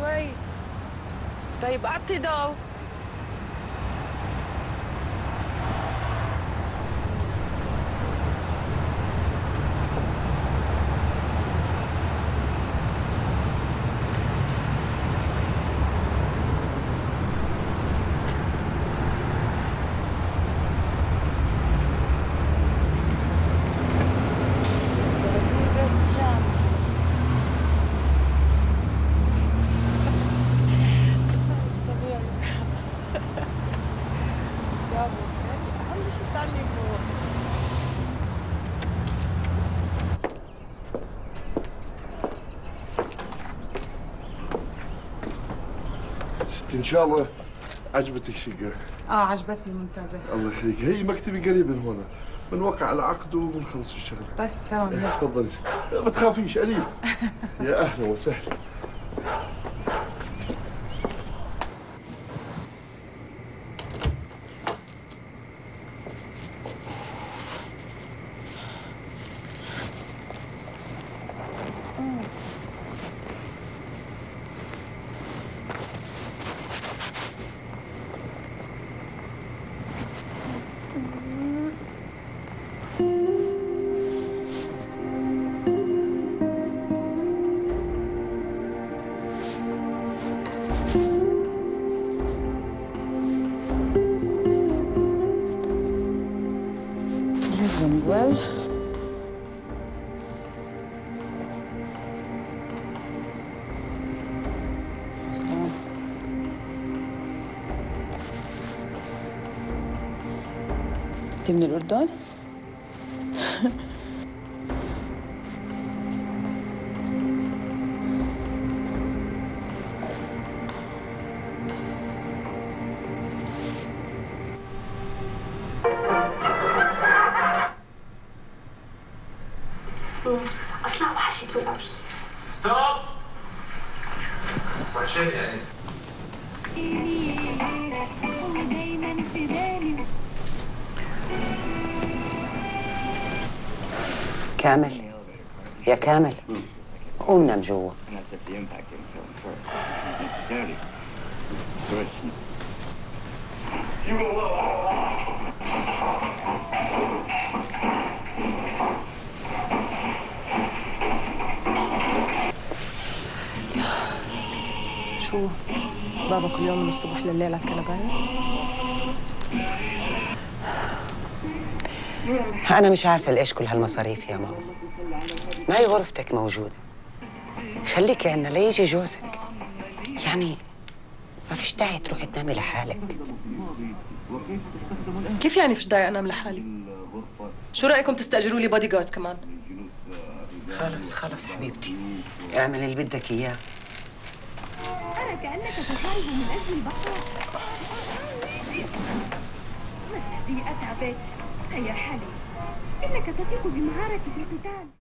شوي. طيب أعطي ضوء. أهم شيء تعلموا ست إن شاء الله عجبتك الشقه آه عجبتني ممتازة. الله يخليك. هي مكتبي قريب من هنا بنوقع العقد وبنخلص الشغل. طيب تمام. يلا. تفضلي ست. ما تخافيش أليف. يا أهلا وسهلا. سلام. انت من أصلا وحشت قوي ستوب وحشاني يا دايما في بالي كامل. يا كامل. قوم نام جوا. شو؟ بابا كل يوم من الصبح لليل على الكنباية؟ أنا مش عارفة لإيش كل هالمصاريف يا ماما ما هي غرفتك موجودة خليكي عنا ليجي جوزك يعني ما فيش داعي تروحي تنامي لحالك كيف يعني فيش داعي أنام لحالي؟ شو رأيكم تستأجروا لي بودي جارد كمان؟ خلص خلص حبيبتي اعمل اللي بدك إياه أرى كأنك تحارب من أجل البقاء ما الذي أتعبك؟ يا حلي إنك تثق بمهارتي في القتال